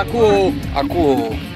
Acuou, acuou.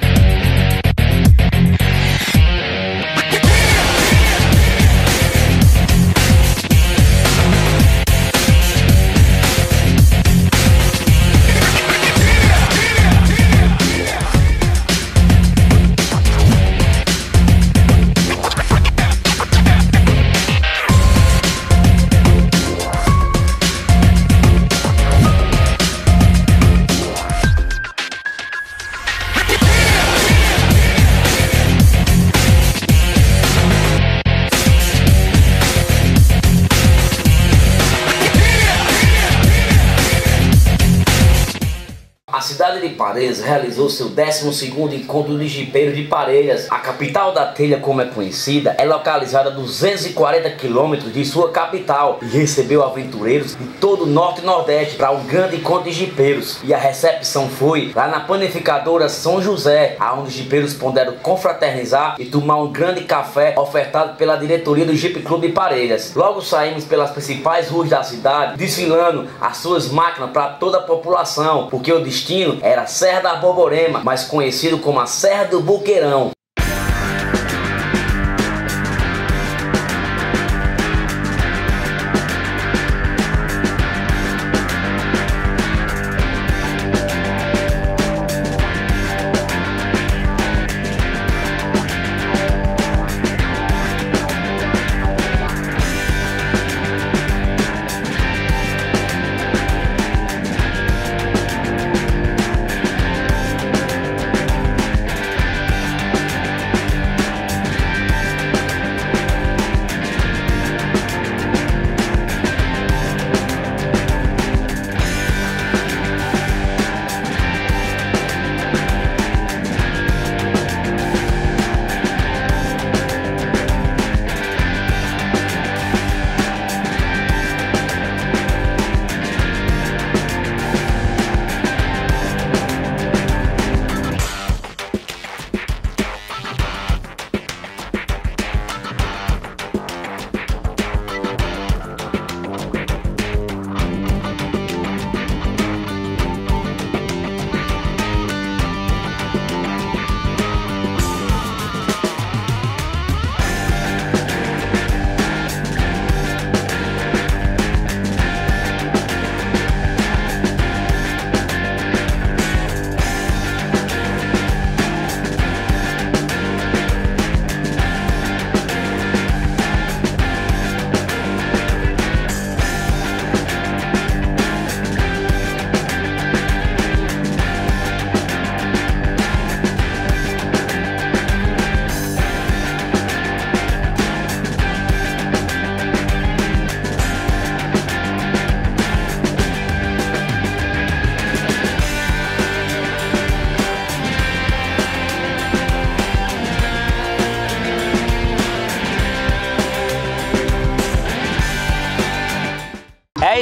De realizou seu 12º encontro de jipeiro de Parelhas. A capital da telha, como é conhecida, é localizada a 240 quilômetros de sua capital e recebeu aventureiros de todo o norte e nordeste para um grande encontro de jipeiros. E a recepção foi lá na panificadora São José, aonde os jipeiros puderam confraternizar e tomar um grande café ofertado pela diretoria do Jeep Clube Parelhas. Logo saímos pelas principais ruas da cidade, desfilando as suas máquinas para toda a população, porque o destino destino era Serra da Borborema, mais conhecido como a Serra do Buqueirão.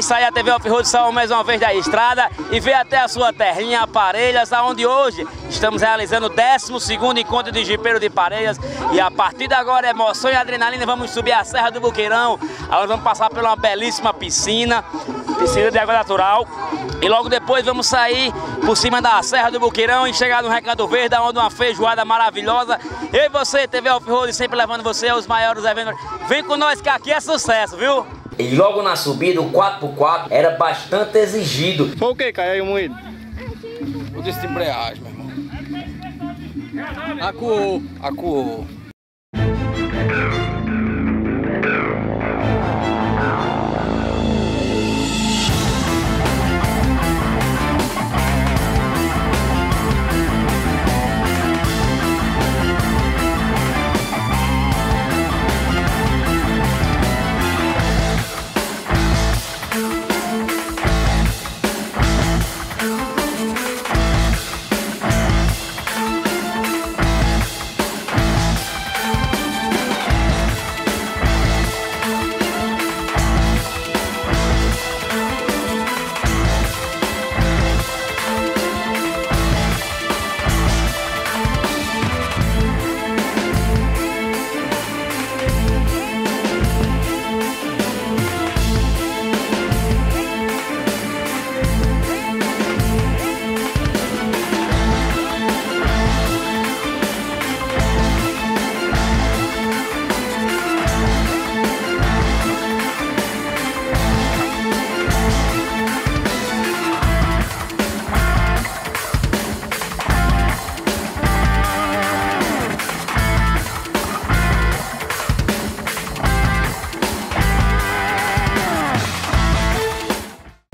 Isso aí, a TV Off-Road saiu mais uma vez da estrada e veio até a sua terrinha Parelhas, onde hoje estamos realizando o 12º encontro de jipeiro de Parelhas e a partir de agora emoção e adrenalina, vamos subir a Serra do Buqueirão, agora vamos passar por uma belíssima piscina, piscina de água natural e logo depois vamos sair por cima da Serra do Buqueirão e chegar no Recanto Verde, onde uma feijoada maravilhosa. Eu e você, TV Off-Road, sempre levando você aos maiores eventos. Vem com nós que aqui é sucesso, viu? E logo na subida, o 4x4 era bastante exigido. Foi o que, Caio, aí moído? O disco de embreagem, meu irmão. Acuou, acuou.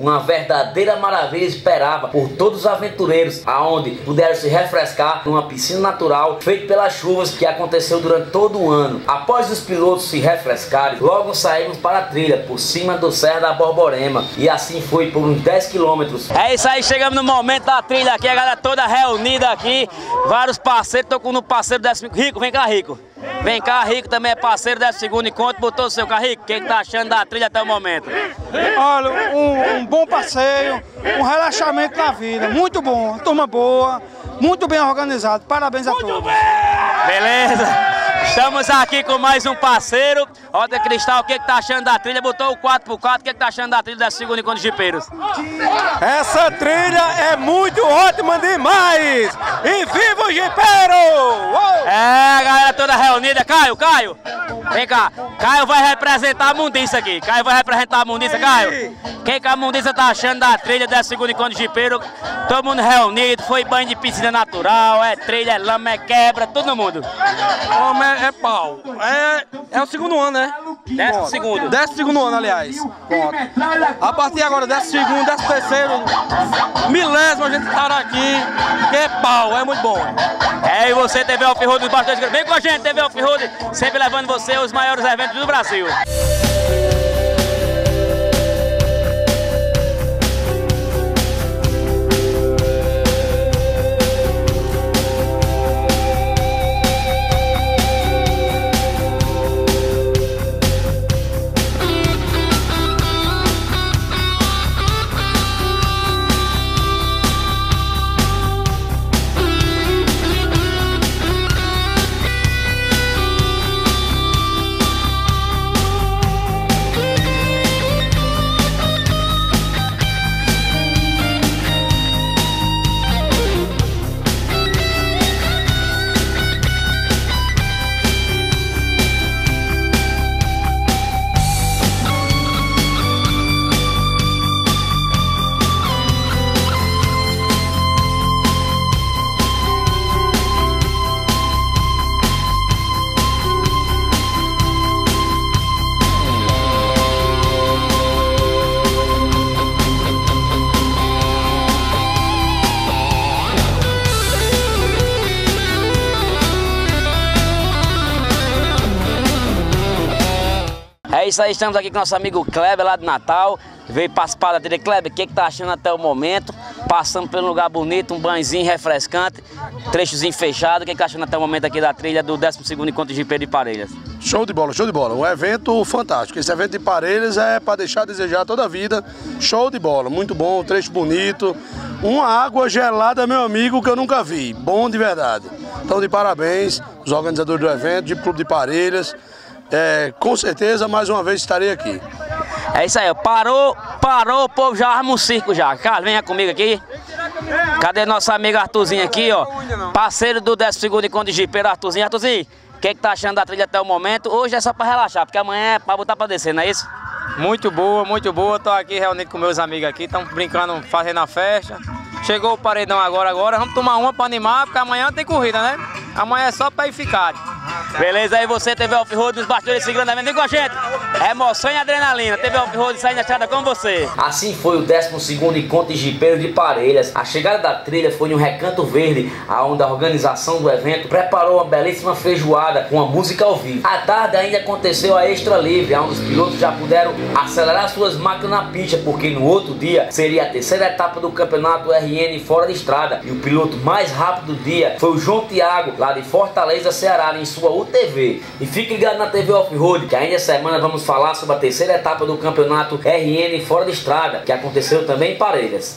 Uma verdadeira maravilha esperava por todos os aventureiros, aonde puderam se refrescar numa piscina natural feita pelas chuvas que aconteceu durante todo o ano. Após os pilotos se refrescarem, logo saímos para a trilha por cima do Serra da Borborema e assim foi por uns 10 quilômetros. É isso aí, chegamos no momento da trilha aqui, a galera toda reunida aqui, vários parceiros, tô com no parceiro décimo Rico, vem cá, Rico. Vem cá, Rico também é parceiro desse segundo encontro, botou o seu carro. Rico, o que, que tá achando da trilha até o momento? Olha, um, um bom passeio, um relaxamento na vida, muito bom, turma boa, muito bem organizado, parabéns a todos. Beleza? Estamos aqui com mais um parceiro. Roda Cristal, o que, que tá achando da trilha? Botou o 4x4, o que, que tá achando da trilha desse segundo encontro de jipeiros? Essa trilha é muito ótima demais! E viva o jipeiro! É, galera toda reunida. Caio, Caio, vem cá. Caio vai representar a mundiça aqui. Caio vai representar a mundiça, Caio. O que, a mundiça tá achando da trilha desse segundo encontro de jipeiro? Todo mundo reunido, foi banho de piscina natural, é trilha, é lama, é quebra, todo mundo. É, é pau. É, é o segundo ano, né? Décimo segundo. Décimo segundo ano, aliás. Pronto. A partir agora, décimo segundo, décimo terceiro, milésimo a gente estará aqui. Que é pau, é muito bom. É, e você, TV Off-Road dos Bastidores. Vem com a gente, TV Off-Road, sempre levando você aos maiores eventos do Brasil. Isso aí, estamos aqui com nosso amigo Kleber lá de Natal. Veio participar da trilha. Kleber, o que, que tá achando até o momento? Por um lugar bonito, um banhozinho refrescante, trechozinho fechado. O que, que tá achando até o momento aqui da trilha do 12º Encontro de Jipeiro de Parelhas? Show de bola, show de bola. Um evento fantástico. Esse evento de Parelhas é para deixar a desejar toda a vida. Show de bola, muito bom, trecho bonito. Uma água gelada, meu amigo, que eu nunca vi. Bom de verdade. Então, de parabéns, os organizadores do evento, de Clube de Parelhas. É, com certeza, mais uma vez estarei aqui. É isso aí, ó. parou, parou, o povo já arma um circo já. Carlos, venha comigo aqui. Cadê nosso amigo Arthurzinho aqui, ó? Parceiro do 12º Encontro de Jipeiro, Arthurzinho. Arthurzinho, o que, que tá achando da trilha até o momento? Hoje é só pra relaxar, porque amanhã é pra botar pra descer, não é isso? Muito boa, muito boa. Tô aqui reunido com meus amigos aqui, estamos brincando, fazendo a festa. Chegou o paredão agora, agora. Vamos tomar uma pra animar, porque amanhã tem corrida, né? Amanhã é só pra ir ficar. Beleza, aí você, TV Off-Road, dos bastidores evento. Vem com a gente. Emoção e adrenalina. TV Off-Road saindo da estrada com você. Assim foi o 12º Encontro Jipeiro de Parelhas. A chegada da trilha foi no Recanto Verde, aonde a organização do evento preparou uma belíssima feijoada com a música ao vivo. À tarde ainda aconteceu a Extra Livre, onde os pilotos já puderam acelerar suas máquinas na pista, porque no outro dia seria a terceira etapa do campeonato RN fora de estrada. E o piloto mais rápido do dia foi o João Tiago, lá de Fortaleza, Ceará, em sua UTV. E fique ligado na TV Off-Road, que ainda essa semana vamos falar sobre a terceira etapa do campeonato RN fora de estrada, que aconteceu também em Parelhas.